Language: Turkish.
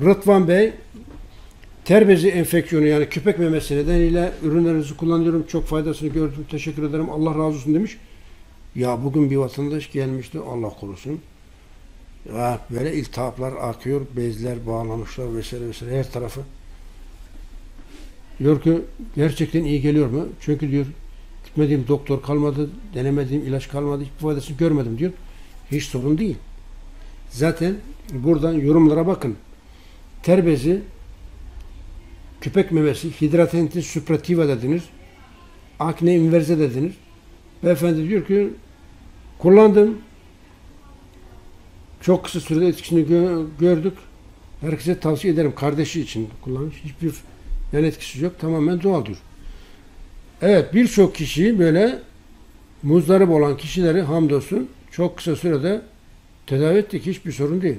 Rıdvan Bey ter bezi enfeksiyonu yani köpek memesi nedeniyle ürünlerinizi kullanıyorum. Çok faydasını gördüm. Teşekkür ederim. Allah razı olsun demiş. Ya bugün bir vatandaş gelmişti. Allah korusun. Ya böyle iltihaplar akıyor. Bezler, bağlanmışlar vesaire vesaire her tarafı. Diyor ki gerçekten iyi geliyor mu? Çünkü diyor gitmediğim doktor kalmadı, denemediğim ilaç kalmadı, hiçbir faydasını görmedim diyor. Hiç sorun değil. Zaten buradan yorumlara bakın. Ter bezi, köpek memesi, hidratentis suprativa dediniz. Akne inverse dediniz. Beyefendi diyor ki kullandım. Çok kısa sürede etkisini gö- gördük. Herkese tavsiye ederim. Kardeşi için kullanmış. Hiçbir yan etkisi yok. Tamamen doğal diyor. Evet birçok kişi böyle muzdarip olan kişileri hamdolsun çok kısa sürede tedavi ettik. Hiçbir sorun değil.